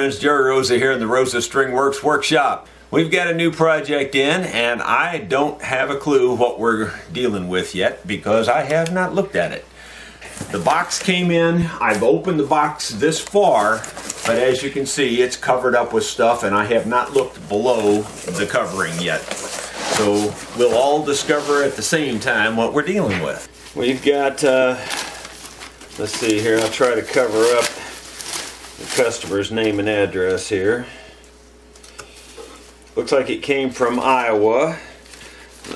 friends, Jerry Rosa here in the Rosa String Works workshop. We've got a new project in and I don't have a clue what we're dealing with yet because I have not looked at it. The box came in, I've opened the box this far, but as you can see it's covered up with stuff and I have not looked below the covering yet. So we'll all discover at the same time what we're dealing with. We've got, uh, let's see here, I'll try to cover up the customer's name and address here. Looks like it came from Iowa.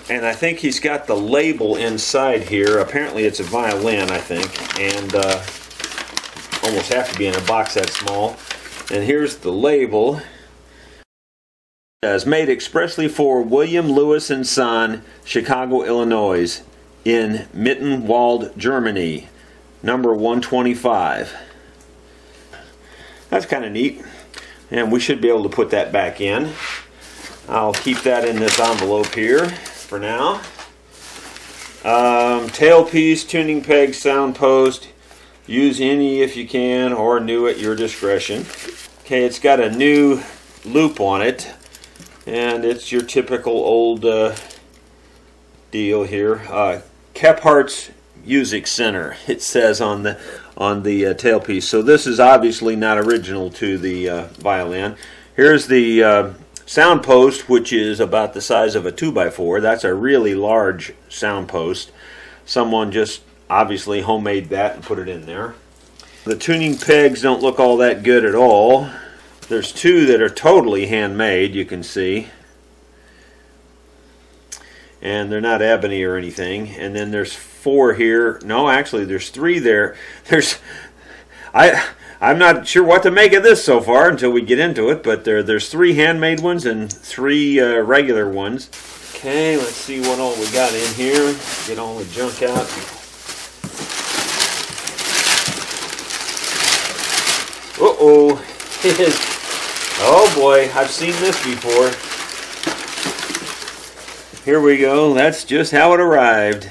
And I think he's got the label inside here. Apparently it's a violin, I think. And uh, almost have to be in a box that small. And here's the label. It's made expressly for William Lewis and Son, Chicago, Illinois, in Mittenwald, Germany, number 125. That's kind of neat. And we should be able to put that back in. I'll keep that in this envelope here for now. Um, tailpiece, tuning peg, sound post. Use any if you can or new at your discretion. Okay, it's got a new loop on it. And it's your typical old uh, deal here. Uh, Kephardt's Music Center. It says on the on the uh, tailpiece. So this is obviously not original to the uh, violin. Here's the uh, sound post, which is about the size of a 2x4. That's a really large sound post. Someone just obviously homemade that and put it in there. The tuning pegs don't look all that good at all. There's two that are totally handmade, you can see. And they're not ebony or anything. And then there's four here. No, actually, there's three there. There's, I, I'm not sure what to make of this so far until we get into it. But there, there's three handmade ones and three uh, regular ones. Okay, let's see what all we got in here. Get all the junk out. Uh oh, oh boy, I've seen this before. Here we go. That's just how it arrived.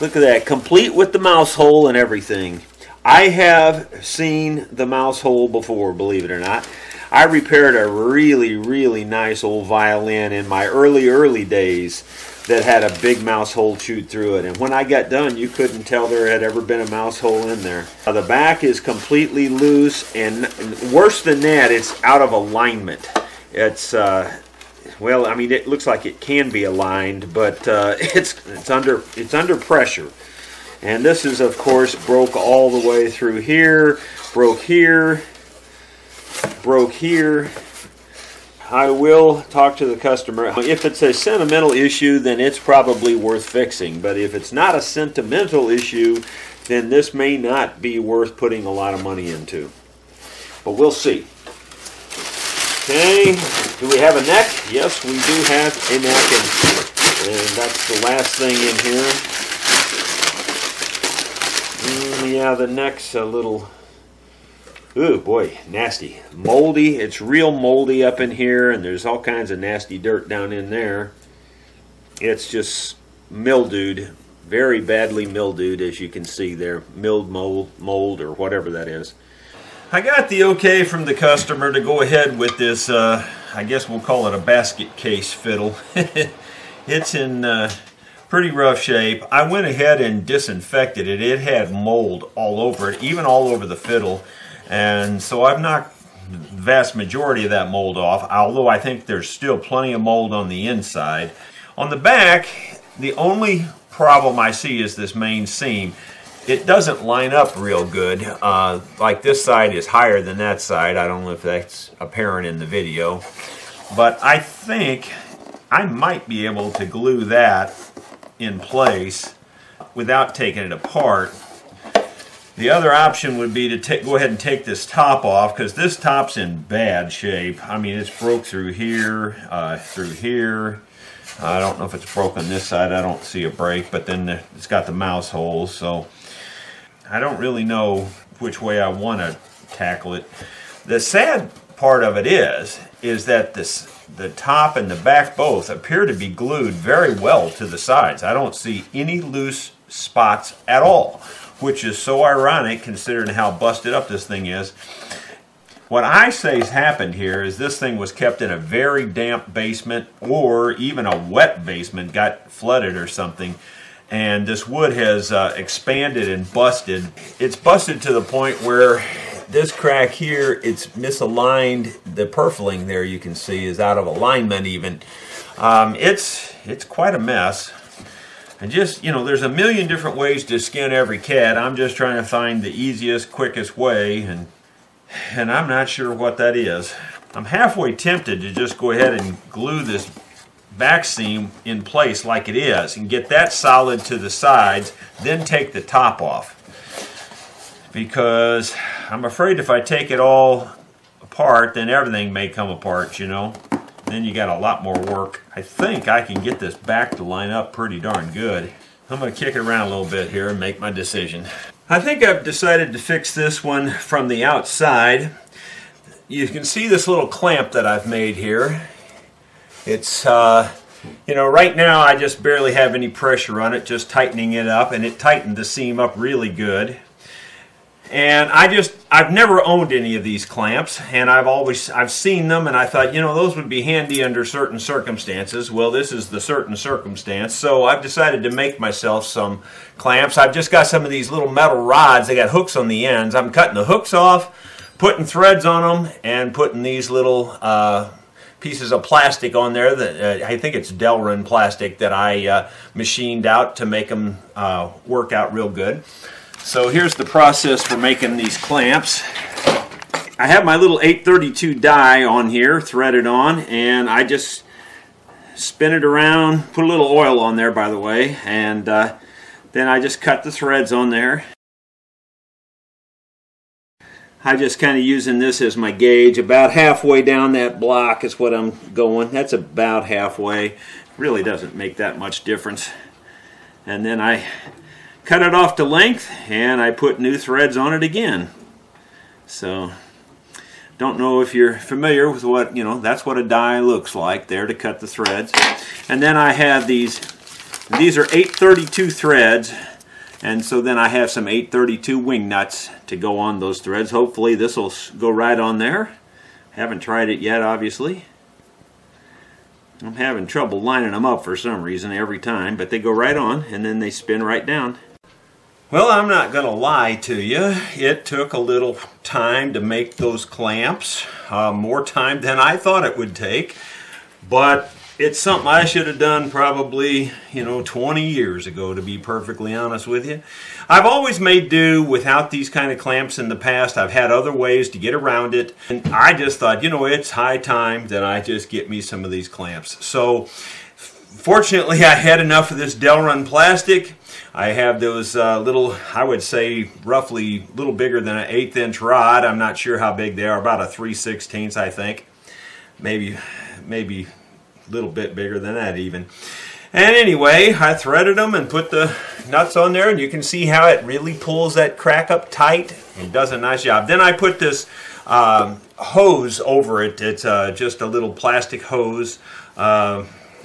Look at that, complete with the mouse hole and everything. I have seen the mouse hole before, believe it or not. I repaired a really, really nice old violin in my early, early days that had a big mouse hole chewed through it. And when I got done, you couldn't tell there had ever been a mouse hole in there. Now, the back is completely loose, and worse than that, it's out of alignment. It's uh, well, I mean, it looks like it can be aligned, but uh, it's it's under it's under pressure. And this is, of course, broke all the way through here, broke here, broke here. I will talk to the customer. If it's a sentimental issue, then it's probably worth fixing. But if it's not a sentimental issue, then this may not be worth putting a lot of money into. But we'll see. Okay, do we have a neck? Yes, we do have a neck, and, and that's the last thing in here. Mm, yeah, the neck's a little, ooh boy, nasty. Moldy, it's real moldy up in here, and there's all kinds of nasty dirt down in there. It's just mildewed, very badly mildewed, as you can see there. Milled mold, mold or whatever that is. I got the okay from the customer to go ahead with this, uh, I guess we'll call it a basket case fiddle. it's in uh, pretty rough shape. I went ahead and disinfected it. It had mold all over it, even all over the fiddle. And so I've knocked the vast majority of that mold off, although I think there's still plenty of mold on the inside. On the back, the only problem I see is this main seam it doesn't line up real good. Uh, like this side is higher than that side. I don't know if that's apparent in the video. But I think I might be able to glue that in place without taking it apart. The other option would be to go ahead and take this top off because this top's in bad shape. I mean, it's broke through here, uh, through here. I don't know if it's broken this side. I don't see a break, but then it's got the mouse holes. So I don't really know which way I want to tackle it. The sad part of it is, is that this, the top and the back both appear to be glued very well to the sides. I don't see any loose spots at all, which is so ironic considering how busted up this thing is. What I say has happened here is this thing was kept in a very damp basement or even a wet basement, got flooded or something, and this wood has uh, expanded and busted. It's busted to the point where this crack here, it's misaligned. The purfling there you can see is out of alignment even. Um, it's, it's quite a mess. And just, you know, there's a million different ways to skin every cat. I'm just trying to find the easiest, quickest way and and I'm not sure what that is. I'm halfway tempted to just go ahead and glue this seam in place like it is and get that solid to the sides, then take the top off. Because I'm afraid if I take it all apart, then everything may come apart, you know. Then you got a lot more work. I think I can get this back to line up pretty darn good. I'm going to kick it around a little bit here and make my decision. I think I've decided to fix this one from the outside. You can see this little clamp that I've made here. It's, uh, you know, right now I just barely have any pressure on it, just tightening it up, and it tightened the seam up really good. And I just, I've never owned any of these clamps, and I've always, I've seen them, and I thought, you know, those would be handy under certain circumstances. Well, this is the certain circumstance, so I've decided to make myself some clamps. I've just got some of these little metal rods. They got hooks on the ends. I'm cutting the hooks off, putting threads on them, and putting these little uh, pieces of plastic on there that uh, I think it's Delrin plastic that I uh, machined out to make them uh, work out real good. So here's the process for making these clamps. I have my little 832 die on here, threaded on, and I just spin it around, put a little oil on there by the way, and uh, then I just cut the threads on there. I just kind of using this as my gauge. About halfway down that block is what I'm going. That's about halfway. Really doesn't make that much difference. And then I cut it off to length and I put new threads on it again. So don't know if you're familiar with what, you know, that's what a die looks like there to cut the threads. And then I have these, these are 832 threads and so then I have some 832 wing nuts to go on those threads. Hopefully this will go right on there. Haven't tried it yet obviously. I'm having trouble lining them up for some reason every time, but they go right on and then they spin right down. Well, I'm not going to lie to you. It took a little time to make those clamps, uh, more time than I thought it would take, but it's something I should have done probably, you know, 20 years ago, to be perfectly honest with you. I've always made do without these kind of clamps in the past. I've had other ways to get around it, and I just thought, you know, it's high time that I just get me some of these clamps. So, fortunately, I had enough of this Delrin plastic I have those uh, little, I would say roughly a little bigger than an eighth inch rod. I'm not sure how big they are, about a 3 16 I think. Maybe, maybe a little bit bigger than that even. And anyway, I threaded them and put the nuts on there, and you can see how it really pulls that crack up tight and does a nice job. Then I put this um, hose over it. It's uh, just a little plastic hose, uh,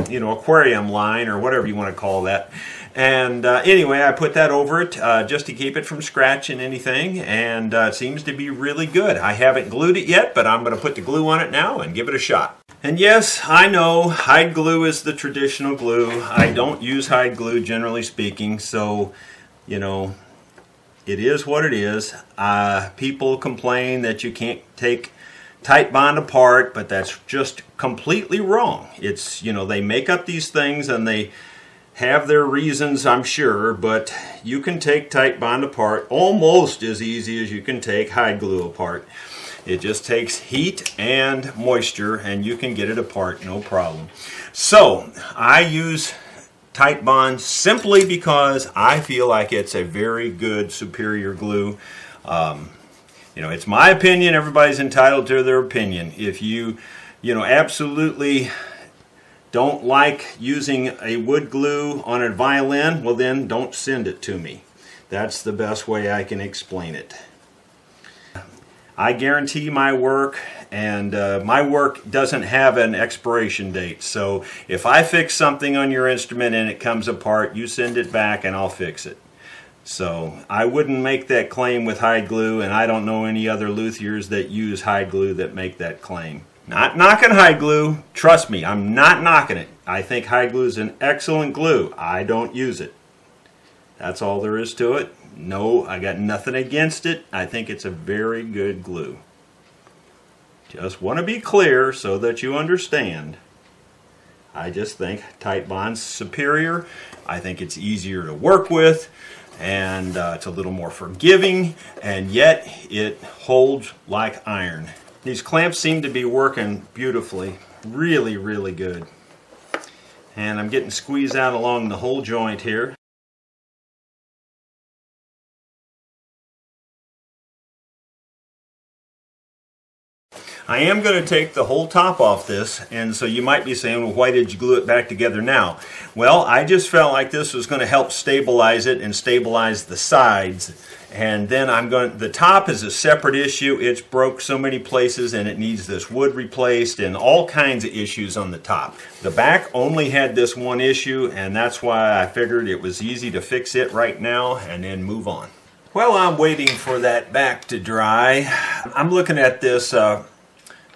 you know, aquarium line or whatever you want to call that. And uh, anyway, I put that over it uh, just to keep it from scratching anything, and uh, it seems to be really good. I haven't glued it yet, but I'm going to put the glue on it now and give it a shot. And yes, I know hide glue is the traditional glue. I don't use hide glue generally speaking, so, you know, it is what it is. Uh, people complain that you can't take Titebond apart, but that's just completely wrong. It's, you know, they make up these things and they have their reasons, I'm sure, but you can take Titebond apart almost as easy as you can take hide glue apart. It just takes heat and moisture and you can get it apart, no problem. So, I use Titebond simply because I feel like it's a very good superior glue. Um, you know, it's my opinion. Everybody's entitled to their opinion. If you, you know, absolutely don't like using a wood glue on a violin, well then don't send it to me. That's the best way I can explain it. I guarantee my work and uh, my work doesn't have an expiration date. So if I fix something on your instrument and it comes apart, you send it back and I'll fix it. So I wouldn't make that claim with hide glue, and I don't know any other luthiers that use hide glue that make that claim. Not knocking hide glue. Trust me, I'm not knocking it. I think hide glue is an excellent glue. I don't use it. That's all there is to it. No, I got nothing against it. I think it's a very good glue. Just want to be clear so that you understand. I just think Titebond's superior. I think it's easier to work with and uh, it's a little more forgiving and yet it holds like iron. These clamps seem to be working beautifully. Really, really good. And I'm getting squeezed out along the whole joint here. I am going to take the whole top off this, and so you might be saying, well, why did you glue it back together now? Well, I just felt like this was going to help stabilize it and stabilize the sides. And then I'm going, to, the top is a separate issue. It's broke so many places and it needs this wood replaced and all kinds of issues on the top. The back only had this one issue, and that's why I figured it was easy to fix it right now and then move on. Well, I'm waiting for that back to dry. I'm looking at this uh,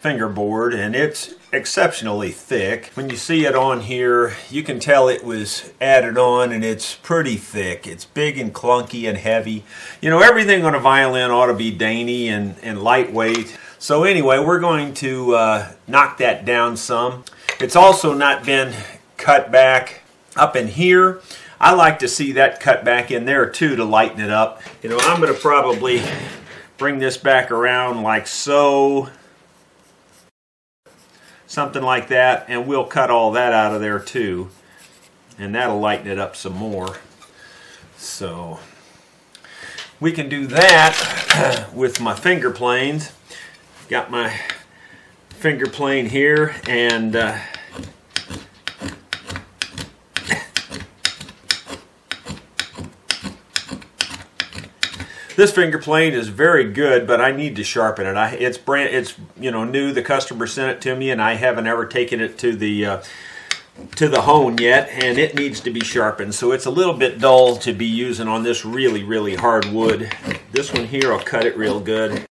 fingerboard and it's exceptionally thick. When you see it on here, you can tell it was added on and it's pretty thick. It's big and clunky and heavy. You know, everything on a violin ought to be dainty and, and lightweight. So anyway, we're going to uh, knock that down some. It's also not been cut back up in here. I like to see that cut back in there too to lighten it up. You know, I'm going to probably bring this back around like so something like that and we'll cut all that out of there too. And that'll lighten it up some more. So we can do that with my finger planes. Got my finger plane here and uh, This finger plane is very good, but I need to sharpen it. I, it's brand, it's you know new. The customer sent it to me, and I haven't ever taken it to the uh, to the hone yet, and it needs to be sharpened. So it's a little bit dull to be using on this really really hard wood. This one here, I'll cut it real good.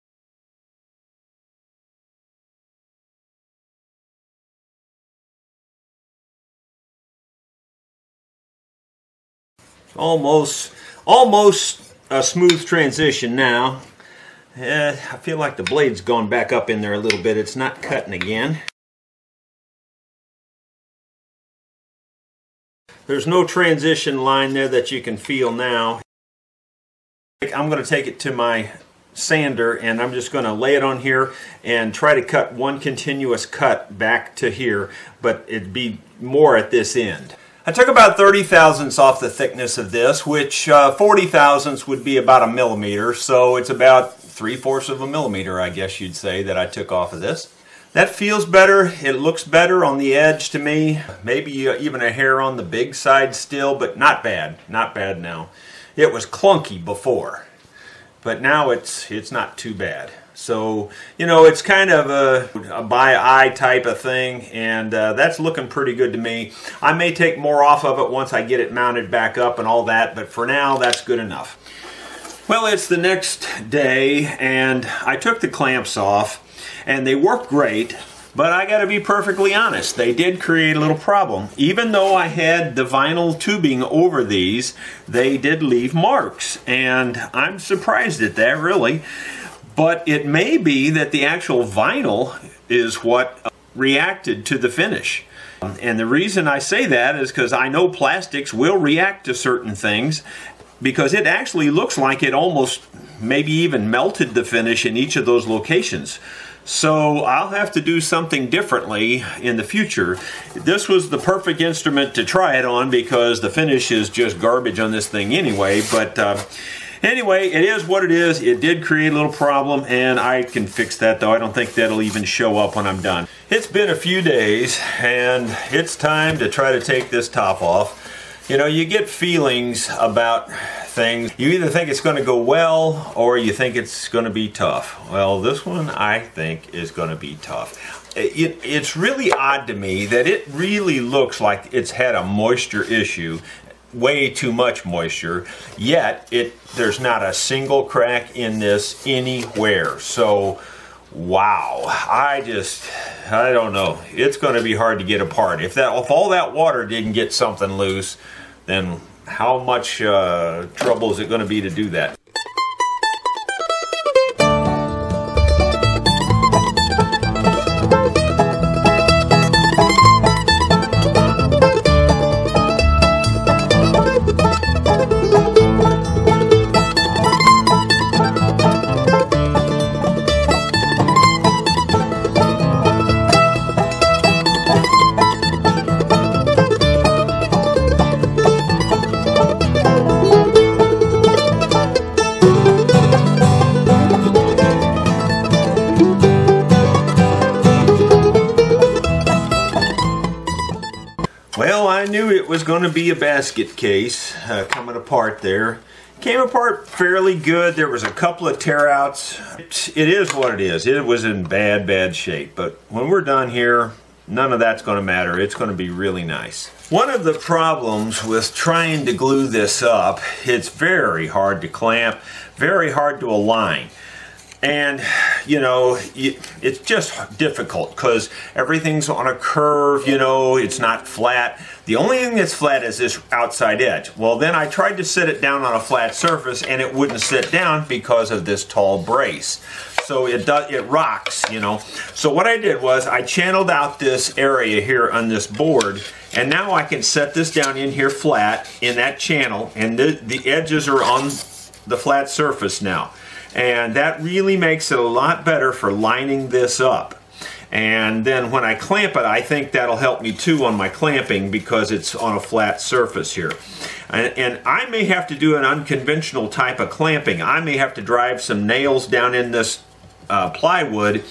Almost, almost a smooth transition now. Uh, I feel like the blade's gone back up in there a little bit. It's not cutting again. There's no transition line there that you can feel now. I'm going to take it to my sander and I'm just going to lay it on here and try to cut one continuous cut back to here, but it'd be more at this end. I took about 30 thousandths off the thickness of this, which uh, 40 thousandths would be about a millimeter, so it's about three-fourths of a millimeter, I guess you'd say, that I took off of this. That feels better. It looks better on the edge to me. Maybe uh, even a hair on the big side still, but not bad. Not bad now. It was clunky before, but now it's it's not too bad. So, you know, it's kind of a, a by eye type of thing, and uh, that's looking pretty good to me. I may take more off of it once I get it mounted back up and all that, but for now, that's good enough. Well, it's the next day, and I took the clamps off, and they work great, but I got to be perfectly honest, they did create a little problem. Even though I had the vinyl tubing over these, they did leave marks, and I'm surprised at that, really. But it may be that the actual vinyl is what reacted to the finish. And the reason I say that is because I know plastics will react to certain things because it actually looks like it almost maybe even melted the finish in each of those locations. So I'll have to do something differently in the future. This was the perfect instrument to try it on because the finish is just garbage on this thing anyway. But uh, Anyway, it is what it is. It did create a little problem, and I can fix that, though. I don't think that'll even show up when I'm done. It's been a few days, and it's time to try to take this top off. You know, you get feelings about things. You either think it's going to go well, or you think it's going to be tough. Well, this one, I think, is going to be tough. It, it's really odd to me that it really looks like it's had a moisture issue way too much moisture. Yet it there's not a single crack in this anywhere. So wow, I just I don't know. It's going to be hard to get apart. If that if all that water didn't get something loose, then how much uh, trouble is it going to be to do that? Be a basket case uh, coming apart there. Came apart fairly good. There was a couple of tear outs. It, it is what it is. It was in bad, bad shape. But when we're done here, none of that's going to matter. It's going to be really nice. One of the problems with trying to glue this up, it's very hard to clamp, very hard to align and you know it's just difficult because everything's on a curve you know it's not flat. The only thing that's flat is this outside edge. Well then I tried to sit it down on a flat surface and it wouldn't sit down because of this tall brace. So it does it rocks you know. So what I did was I channeled out this area here on this board and now I can set this down in here flat in that channel and the, the edges are on the flat surface now and that really makes it a lot better for lining this up. And then when I clamp it, I think that'll help me too on my clamping because it's on a flat surface here. And, and, I may have to do an unconventional type of clamping. I may have to drive some nails down in this uh, plywood,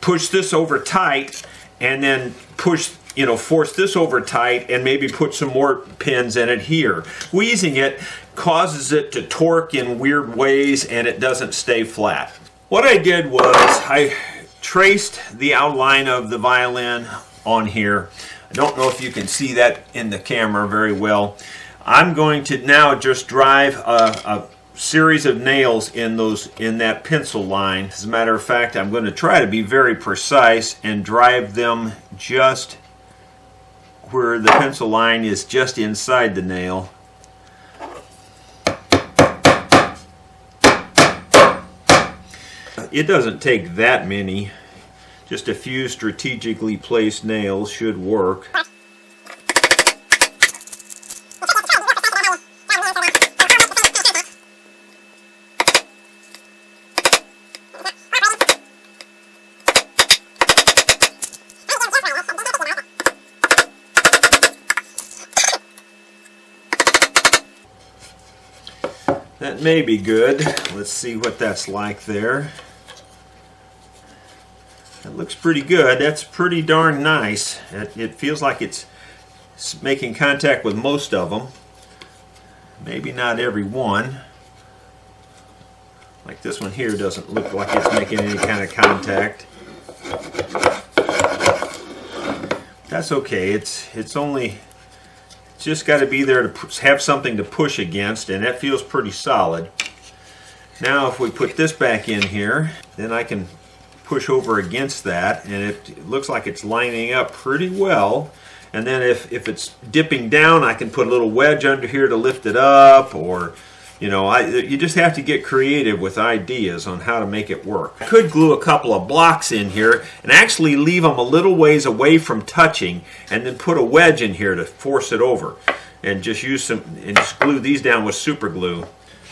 push this over tight, and then push you know, force this over tight and maybe put some more pins in it here. Squeezing it causes it to torque in weird ways and it doesn't stay flat. What I did was I traced the outline of the violin on here. I don't know if you can see that in the camera very well. I'm going to now just drive a, a series of nails in those in that pencil line. As a matter of fact, I'm going to try to be very precise and drive them just where the pencil line is just inside the nail. It doesn't take that many. Just a few strategically placed nails should work. That may be good. Let's see what that's like there. Pretty good. That's pretty darn nice. It, it feels like it's making contact with most of them. Maybe not every one. Like this one here doesn't look like it's making any kind of contact. That's okay. It's it's only just got to be there to have something to push against and that feels pretty solid. Now if we put this back in here then I can push over against that and it looks like it's lining up pretty well and then if, if it's dipping down I can put a little wedge under here to lift it up or you know, I, you just have to get creative with ideas on how to make it work. I could glue a couple of blocks in here and actually leave them a little ways away from touching and then put a wedge in here to force it over and just use some and just glue these down with super glue.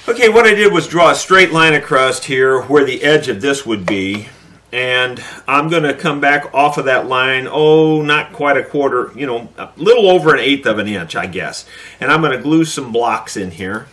Okay, what I did was draw a straight line across here where the edge of this would be and I'm going to come back off of that line, oh, not quite a quarter, you know, a little over an eighth of an inch, I guess. And I'm going to glue some blocks in here.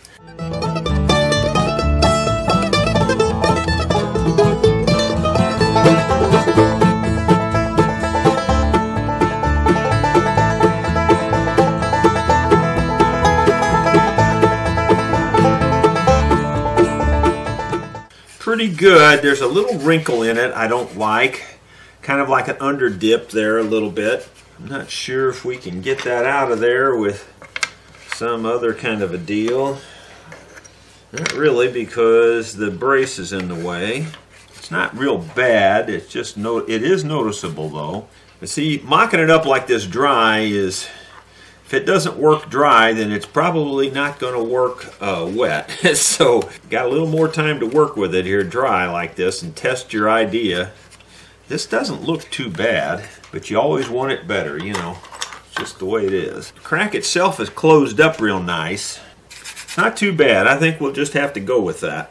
Pretty good. There's a little wrinkle in it I don't like. Kind of like an under dip there a little bit. I'm not sure if we can get that out of there with some other kind of a deal. Not really because the brace is in the way. It's not real bad. It's just no. It is noticeable though. But see, mocking it up like this dry is. If it doesn't work dry, then it's probably not going to work uh, wet. so, got a little more time to work with it here dry like this and test your idea. This doesn't look too bad, but you always want it better, you know. It's just the way it is. The crack itself is closed up real nice. Not too bad. I think we'll just have to go with that.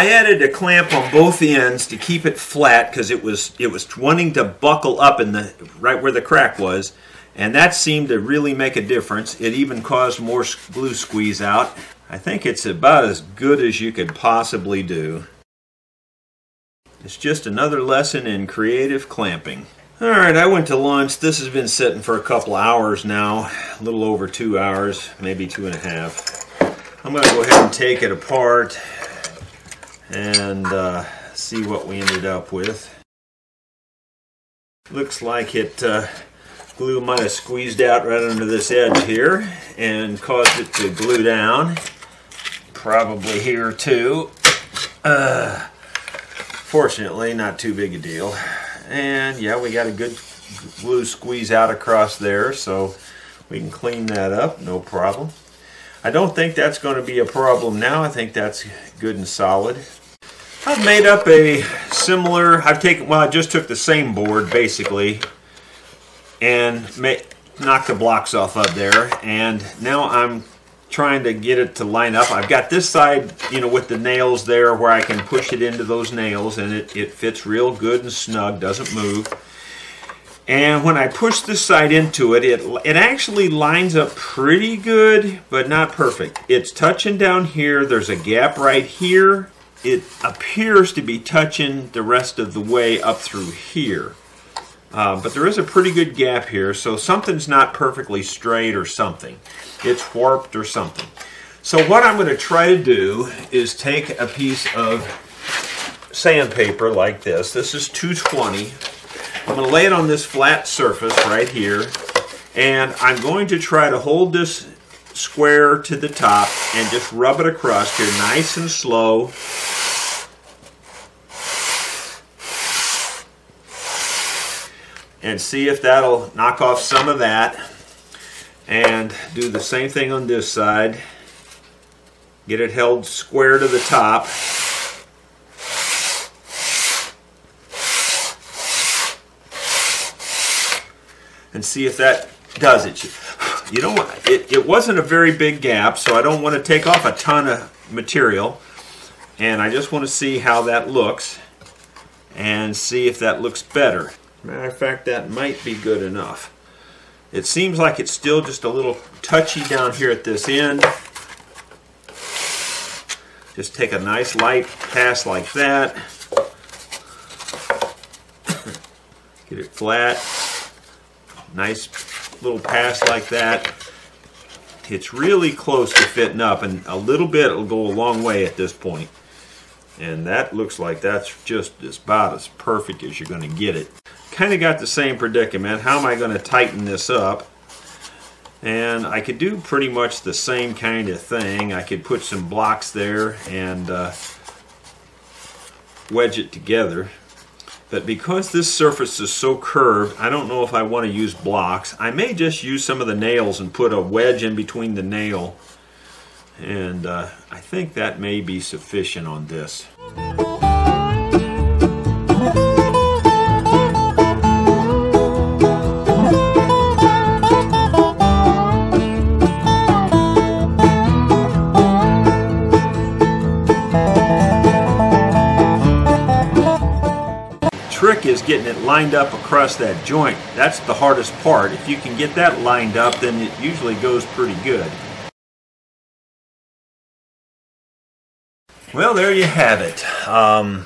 I added a clamp on both ends to keep it flat because it was it was wanting to buckle up in the right where the crack was, and that seemed to really make a difference. It even caused more glue squeeze out. I think it's about as good as you could possibly do. It's just another lesson in creative clamping. All right, I went to lunch. This has been sitting for a couple hours now, a little over two hours, maybe two and a half. I'm going to go ahead and take it apart and uh, see what we ended up with. Looks like it uh, glue might have squeezed out right under this edge here and caused it to glue down. Probably here too. Uh, fortunately, not too big a deal. And yeah, we got a good glue squeeze out across there, so we can clean that up, no problem. I don't think that's going to be a problem now. I think that's good and solid. I've made up a similar, I've taken, well, I just took the same board basically and made, knocked the blocks off of there and now I'm trying to get it to line up. I've got this side, you know, with the nails there where I can push it into those nails and it, it fits real good and snug, doesn't move. And when I push this side into it, it, it actually lines up pretty good, but not perfect. It's touching down here. There's a gap right here it appears to be touching the rest of the way up through here. Uh, but there is a pretty good gap here, so something's not perfectly straight or something. It's warped or something. So what I'm going to try to do is take a piece of sandpaper like this. This is 220. I'm going to lay it on this flat surface right here, and I'm going to try to hold this square to the top and just rub it across here nice and slow and see if that'll knock off some of that. And do the same thing on this side. Get it held square to the top. And see if that does it. You know what? It, it wasn't a very big gap so I don't want to take off a ton of material. And I just want to see how that looks and see if that looks better Matter of fact, that might be good enough. It seems like it's still just a little touchy down here at this end. Just take a nice light pass like that. Get it flat. Nice little pass like that. It's really close to fitting up and a little bit will go a long way at this point. And that looks like that's just about as perfect as you're going to get it kind of got the same predicament. How am I going to tighten this up? And I could do pretty much the same kind of thing. I could put some blocks there and uh, wedge it together. But because this surface is so curved, I don't know if I want to use blocks. I may just use some of the nails and put a wedge in between the nail. And uh, I think that may be sufficient on this. trick is getting it lined up across that joint. That's the hardest part. If you can get that lined up, then it usually goes pretty good. Well, there you have it. Um,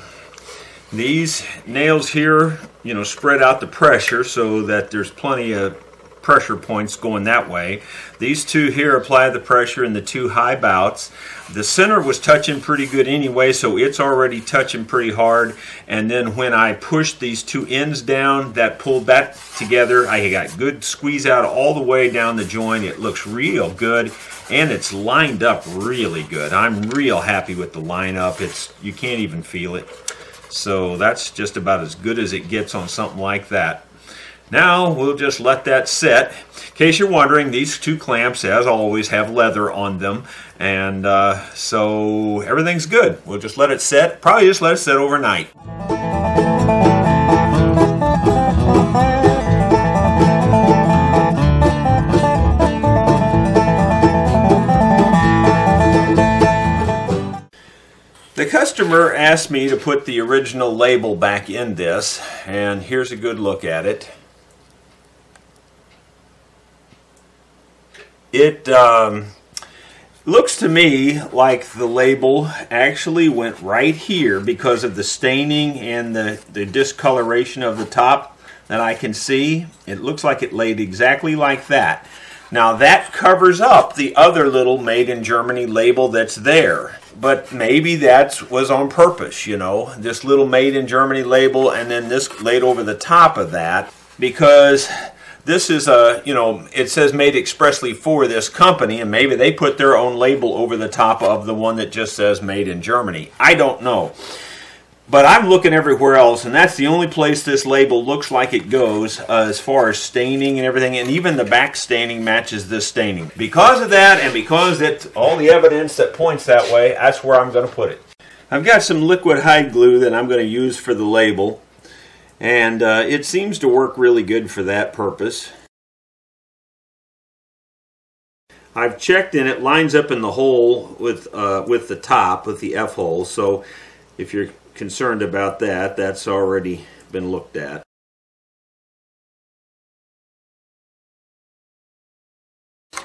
these nails here, you know, spread out the pressure so that there's plenty of pressure points going that way. These two here apply the pressure in the two high bouts. The center was touching pretty good anyway, so it's already touching pretty hard. And then when I pushed these two ends down, that pulled that together. I got good squeeze out all the way down the joint. It looks real good and it's lined up really good. I'm real happy with the lineup. It's you can't even feel it. So that's just about as good as it gets on something like that. Now we'll just let that set. In case you're wondering, these two clamps, as always, have leather on them. And uh, so everything's good. We'll just let it set. Probably just let it set overnight. The customer asked me to put the original label back in this, and here's a good look at it. It um, looks to me like the label actually went right here because of the staining and the, the discoloration of the top that I can see. It looks like it laid exactly like that. Now that covers up the other little made in Germany label that's there. But maybe that was on purpose, you know, this little made in Germany label and then this laid over the top of that because this is a, you know, it says made expressly for this company, and maybe they put their own label over the top of the one that just says made in Germany. I don't know. But I'm looking everywhere else, and that's the only place this label looks like it goes uh, as far as staining and everything, and even the back staining matches this staining. Because of that, and because it's all the evidence that points that way, that's where I'm going to put it. I've got some liquid hide glue that I'm going to use for the label and uh, it seems to work really good for that purpose. I've checked and it lines up in the hole with uh, with the top with the F hole so if you're concerned about that that's already been looked at.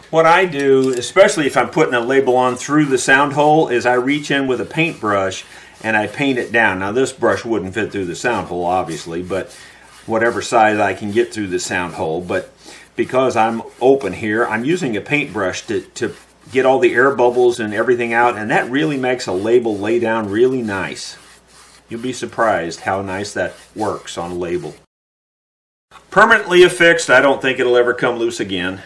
What I do, especially if I'm putting a label on through the sound hole, is I reach in with a paintbrush and I paint it down. Now this brush wouldn't fit through the sound hole obviously, but whatever size I can get through the sound hole. But because I'm open here, I'm using a paintbrush to, to get all the air bubbles and everything out, and that really makes a label lay down really nice. You'll be surprised how nice that works on a label. Permanently affixed, I don't think it'll ever come loose again.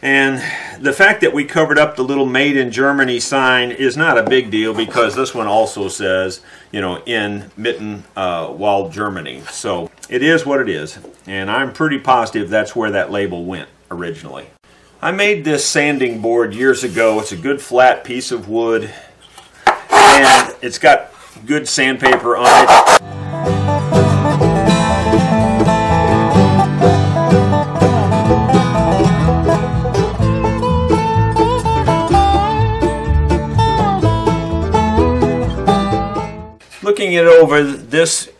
And the fact that we covered up the little made in Germany sign is not a big deal because this one also says, you know, in Mitten, uh, Wald, Germany. So it is what it is. And I'm pretty positive that's where that label went originally. I made this sanding board years ago. It's a good flat piece of wood and it's got good sandpaper on it. looking it over, this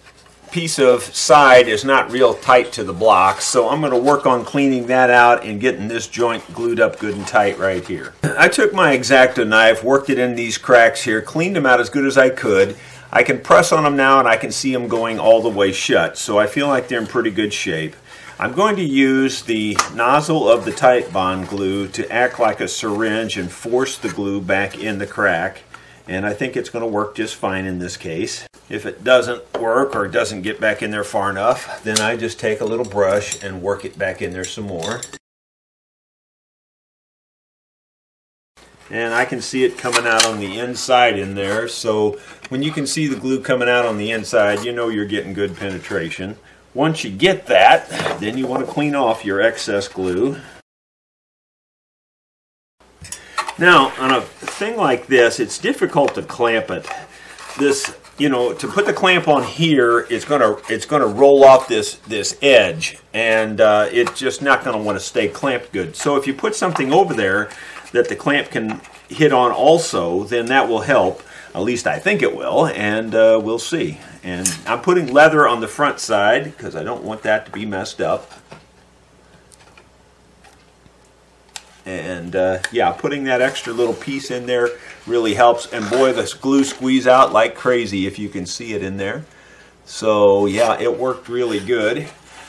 piece of side is not real tight to the block, so I'm going to work on cleaning that out and getting this joint glued up good and tight right here. I took my X-Acto knife, worked it in these cracks here, cleaned them out as good as I could. I can press on them now and I can see them going all the way shut, so I feel like they're in pretty good shape. I'm going to use the nozzle of the Titebond glue to act like a syringe and force the glue back in the crack and I think it's going to work just fine in this case. If it doesn't work or doesn't get back in there far enough, then I just take a little brush and work it back in there some more. And I can see it coming out on the inside in there, so when you can see the glue coming out on the inside, you know you're getting good penetration. Once you get that, then you want to clean off your excess glue. Now, on a thing like this, it's difficult to clamp it. This, you know, to put the clamp on here, it's gonna it's gonna roll off this this edge, and uh, it's just not gonna want to stay clamped good. So if you put something over there that the clamp can hit on also, then that will help. At least I think it will, and uh, we'll see. And I'm putting leather on the front side because I don't want that to be messed up. And uh, yeah, putting that extra little piece in there really helps. And boy, this glue squeeze out like crazy if you can see it in there. So yeah, it worked really good.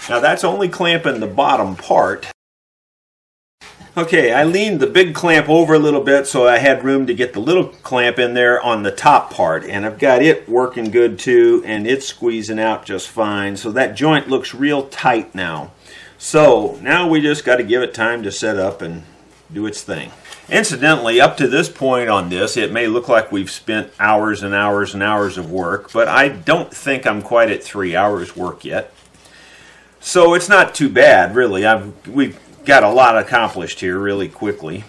Now that's only clamping the bottom part. Okay, I leaned the big clamp over a little bit so I had room to get the little clamp in there on the top part. And I've got it working good too, and it's squeezing out just fine. So that joint looks real tight now. So now we just got to give it time to set up and do its thing. Incidentally, up to this point on this, it may look like we've spent hours and hours and hours of work, but I don't think I'm quite at three hours work yet. So it's not too bad, really. I've we've got a lot accomplished here really quickly.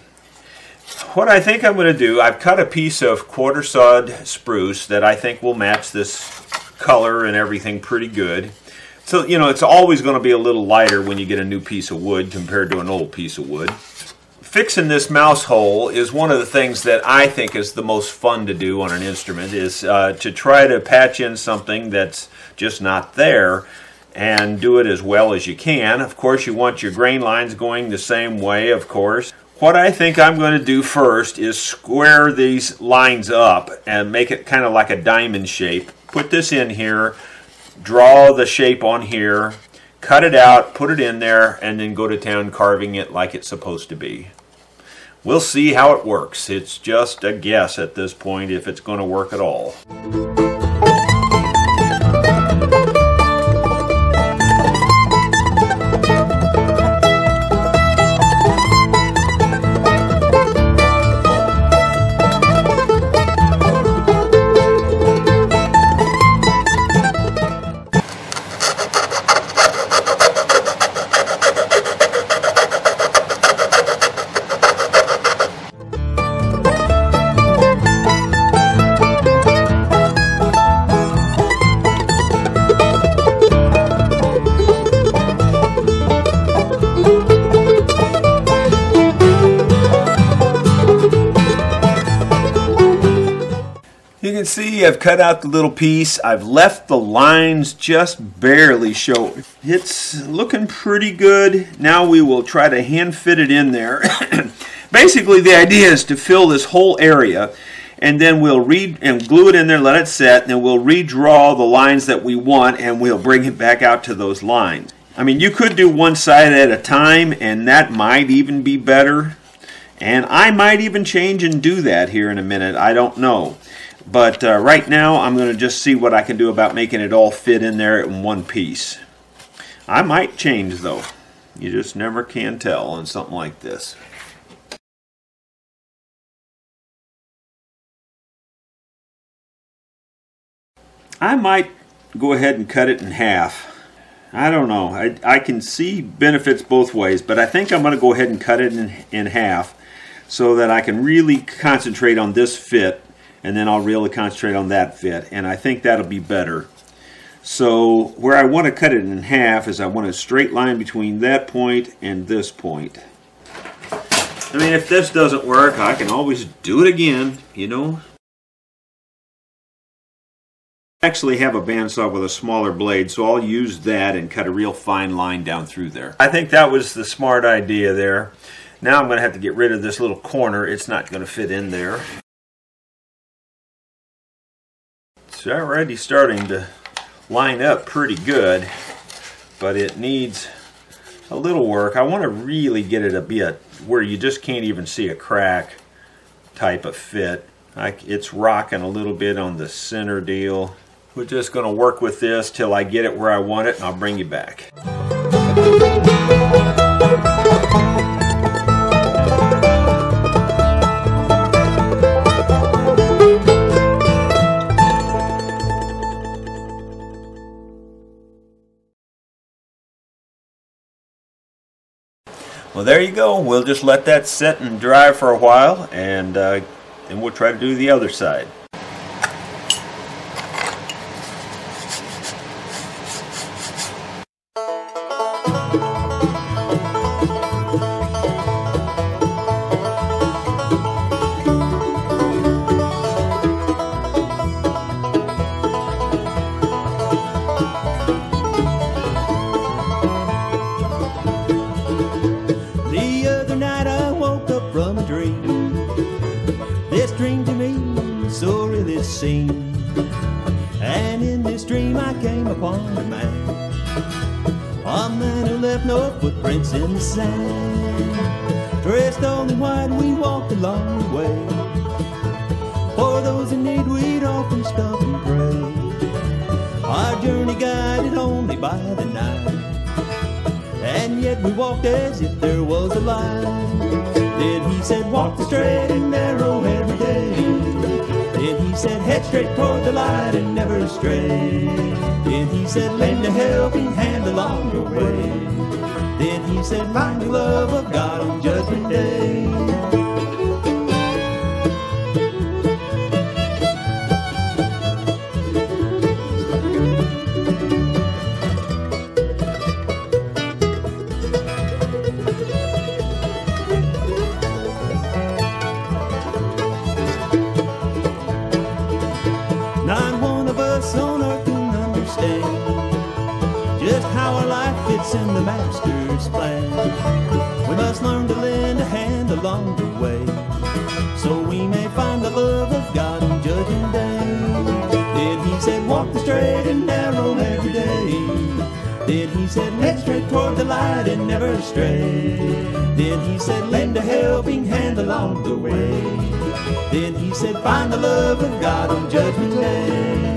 What I think I'm going to do, I've cut a piece of quarter sawed spruce that I think will match this color and everything pretty good. So, you know, it's always going to be a little lighter when you get a new piece of wood compared to an old piece of wood fixing this mouse hole is one of the things that I think is the most fun to do on an instrument is uh, to try to patch in something that's just not there and do it as well as you can. Of course, you want your grain lines going the same way, of course. What I think I'm going to do first is square these lines up and make it kind of like a diamond shape. Put this in here, draw the shape on here, cut it out, put it in there, and then go to town carving it like it's supposed to be. We'll see how it works. It's just a guess at this point if it's going to work at all. I've cut out the little piece. I've left the lines just barely show. It's looking pretty good. Now we will try to hand fit it in there. Basically the idea is to fill this whole area and then we'll read and glue it in there, let it set, and then we'll redraw the lines that we want and we'll bring it back out to those lines. I mean, you could do one side at a time and that might even be better. And I might even change and do that here in a minute. I don't know. But uh, right now, I'm going to just see what I can do about making it all fit in there in one piece. I might change, though. You just never can tell on something like this. I might go ahead and cut it in half. I don't know. I, I can see benefits both ways, but I think I'm going to go ahead and cut it in, in half so that I can really concentrate on this fit and then I'll really concentrate on that fit and I think that'll be better. So where I want to cut it in half is I want a straight line between that point and this point. I mean if this doesn't work I can always do it again, you know. I actually have a bandsaw with a smaller blade so I'll use that and cut a real fine line down through there. I think that was the smart idea there. Now I'm going to have to get rid of this little corner. It's not going to fit in there. It's already starting to line up pretty good, but it needs a little work. I want to really get it a bit where you just can't even see a crack type of fit. Like it's rocking a little bit on the center deal. We're just going to work with this till I get it where I want it and I'll bring you back. Well, there you go. We'll just let that sit and dry for a while, and uh, then we'll try to do the other side. For those in need, we'd often stop and pray. Our journey guided only by the night. And yet we walked as if there was a line. Then he said, walk the straight and narrow every day. Then he said, head straight toward the light and never stray. Then he said, lend a helping hand along your way. Then he said, find the love of God on Judgment Day. He said, Head straight toward the light and never stray. Then he said, Lend a helping hand along the way. Then he said, Find the love of God on Judgment Day.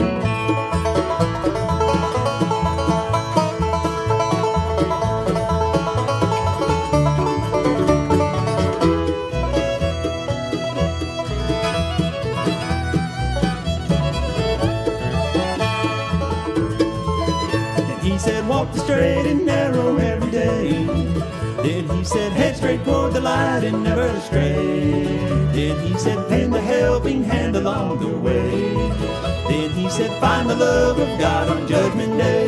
Straight and narrow every day. Then he said, head straight toward the light and never stray. Then he said, lend a helping hand along the way. Then he said, find the love of God on Judgment Day.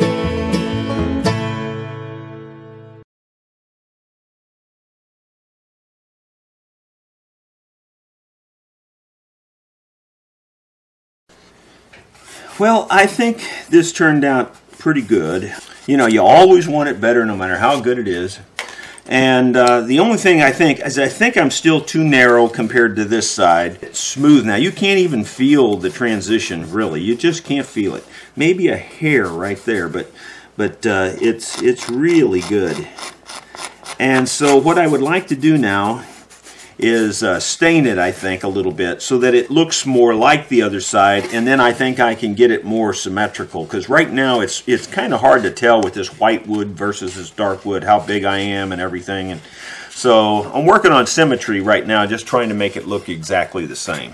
Well, I think this turned out pretty good. You know, you always want it better no matter how good it is. And uh, the only thing I think is I think I'm still too narrow compared to this side. It's smooth now. You can't even feel the transition really. You just can't feel it. Maybe a hair right there, but but uh, it's it's really good. And so what I would like to do now is uh, stain it, I think, a little bit so that it looks more like the other side, and then I think I can get it more symmetrical. Because right now it's it's kind of hard to tell with this white wood versus this dark wood how big I am and everything. And so I'm working on symmetry right now, just trying to make it look exactly the same.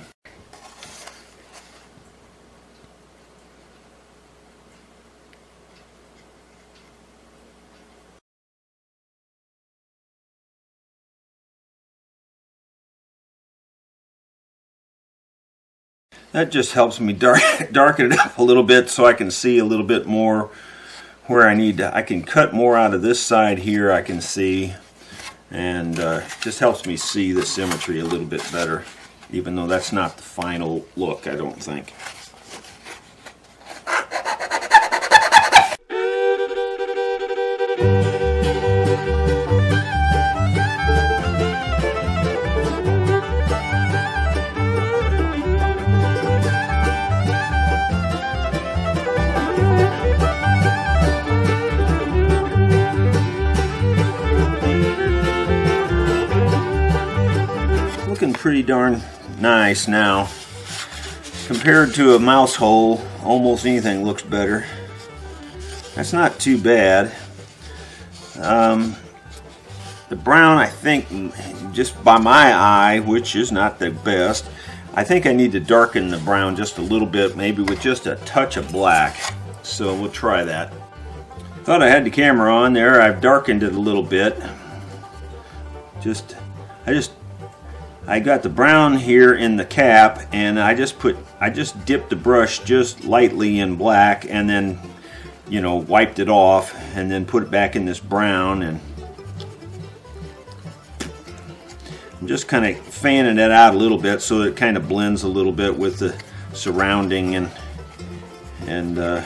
That just helps me dark, darken it up a little bit so I can see a little bit more where I need to. I can cut more out of this side here, I can see, and uh, just helps me see the symmetry a little bit better, even though that's not the final look, I don't think. Pretty darn nice now. Compared to a mouse hole, almost anything looks better. That's not too bad. Um, the brown, I think, just by my eye, which is not the best, I think I need to darken the brown just a little bit, maybe with just a touch of black. So we'll try that. Thought I had the camera on there. I've darkened it a little bit. Just, I just I got the brown here in the cap and I just put I just dipped the brush just lightly in black and then you know wiped it off and then put it back in this brown and I'm just kind of fanning it out a little bit so it kind of blends a little bit with the surrounding and and uh,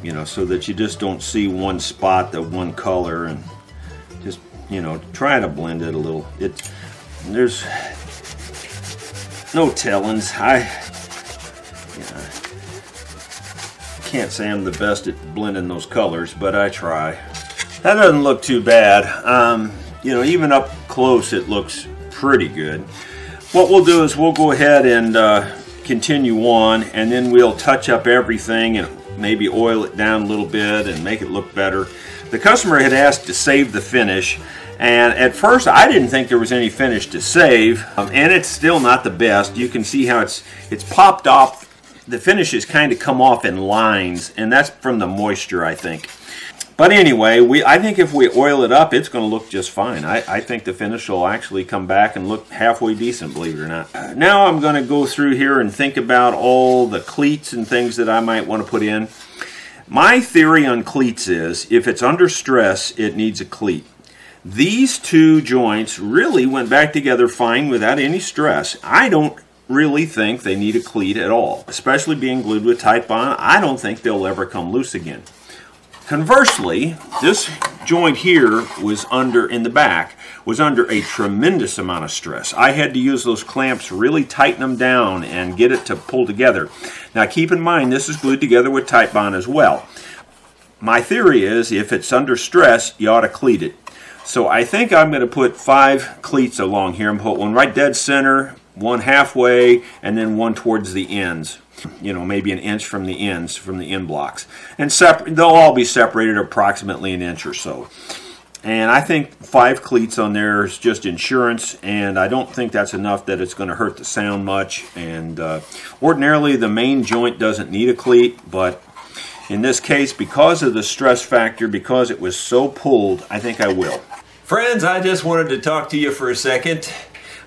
you know so that you just don't see one spot of one color and just you know try to blend it a little. It there's no tellings. I. Can't say I'm the best at blending those colors, but I try. That doesn't look too bad. Um, you know, even up close, it looks pretty good. What we'll do is we'll go ahead and uh, continue on, and then we'll touch up everything and maybe oil it down a little bit and make it look better. The customer had asked to save the finish, and at first I didn't think there was any finish to save, um, and it's still not the best. You can see how it's it's popped off. The finish has kind of come off in lines, and that's from the moisture, I think. But anyway, we I think if we oil it up, it's going to look just fine. I, I think the finish will actually come back and look halfway decent, believe it or not. Now I'm going to go through here and think about all the cleats and things that I might want to put in. My theory on cleats is if it's under stress, it needs a cleat. These two joints really went back together fine without any stress. I don't really think they need a cleat at all, especially being glued with Titebond. I don't think they'll ever come loose again. Conversely, this joint here was under, in the back, was under a tremendous amount of stress. I had to use those clamps, really tighten them down and get it to pull together. Now keep in mind, this is glued together with Titebond as well. My theory is if it's under stress, you ought to cleat it. So I think I'm going to put five cleats along here. I'm put one right dead center, one halfway, and then one towards the ends. You know, maybe an inch from the ends, from the end blocks. And they'll all be separated approximately an inch or so. And I think five cleats on there is just insurance, and I don't think that's enough that it's going to hurt the sound much. And uh, ordinarily, the main joint doesn't need a cleat, but in this case, because of the stress factor, because it was so pulled, I think I will. Friends, I just wanted to talk to you for a second.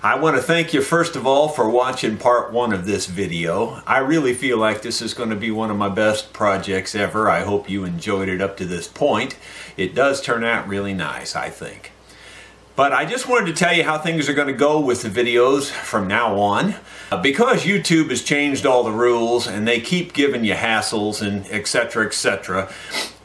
I want to thank you first of all for watching part one of this video. I really feel like this is going to be one of my best projects ever. I hope you enjoyed it up to this point. It does turn out really nice, I think. But I just wanted to tell you how things are going to go with the videos from now on. Uh, because YouTube has changed all the rules and they keep giving you hassles and etc. etc.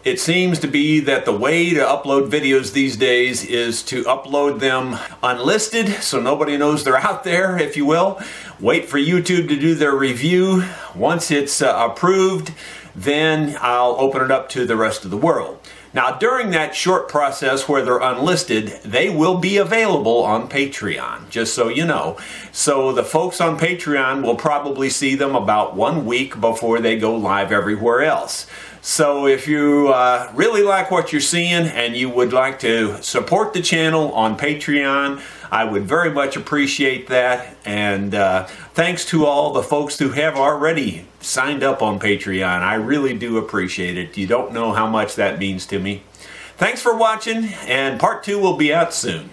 It seems to be that the way to upload videos these days is to upload them unlisted so nobody knows they're out there, if you will. Wait for YouTube to do their review. Once it's uh, approved, then I'll open it up to the rest of the world. Now, during that short process where they're unlisted, they will be available on Patreon, just so you know. So the folks on Patreon will probably see them about one week before they go live everywhere else. So if you uh, really like what you're seeing and you would like to support the channel on Patreon, I would very much appreciate that. And uh, thanks to all the folks who have already signed up on Patreon. I really do appreciate it. You don't know how much that means to me. Thanks for watching, and part two will be out soon.